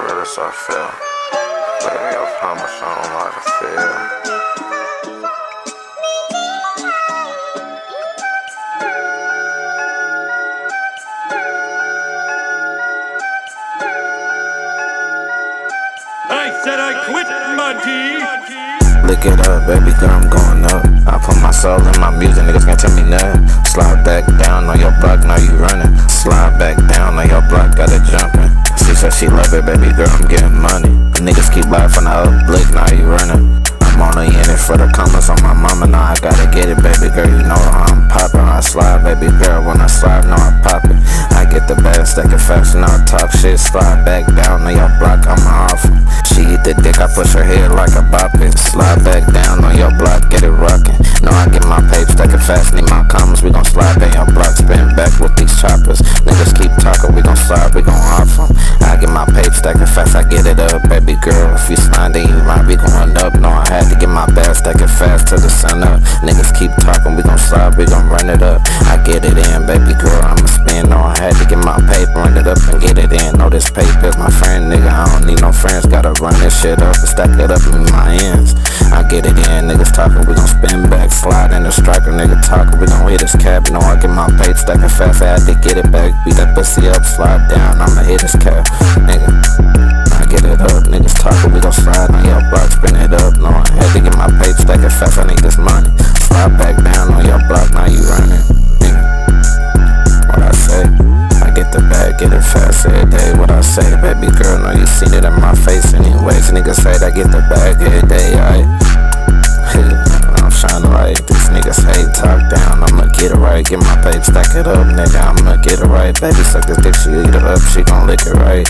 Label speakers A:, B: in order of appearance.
A: real as I feel. Baby, I promise I don't lie to feel.
B: I said I quit, Monte.
A: Lick it up, baby girl, I'm going up. I put my soul in my music, niggas can't keep laughing, I up, blick, now you running. I'm only in it for the comments on my mama, now I gotta get it, baby girl, you know I'm poppin'. I slide, baby girl, when I slide, know I pop it. I get the best, it fast, and I talk shit. Slide back down on your block, I'm off. She eat the dick, I push her head like a bop it. Slide back down on your block, get it rockin'. Know I get my paper, stack it fast, need my comments. We gon' slide back your block, spin back with these choppers. Niggas keep talkin', we gon' slide, we gon' get my paper, stack it fast, I get it up, baby girl. If you slide, then you right, we gon' up. No, I had to get my best, stack it fast to the up. Niggas keep talking, we gon' slide, we gon' run it up. I get it in, baby girl, I'ma spin. No, I had to get my paper, run it up and get it in. No, this paper's my friend, nigga. I don't need no friends, gotta run this shit up and stack it up in my ends. I get it in, niggas talking, we gon' spin back, slide in the striker, nigga talking, we gon' hit his cap. No, I get my paper, stack it fast, I had to get it back. Beat that pussy up, slide down, I'ma hit his cap, get the it fast every day. What I say, baby girl, know you seen it in my face anyways. Niggas say I get the bag every day, I. I'm shining right. These niggas hate, talk down. I'ma get it right. Get my paper, stack it up, nigga. I'ma get it right. Baby, suck this dick, she eat it up. She gon' lick it right.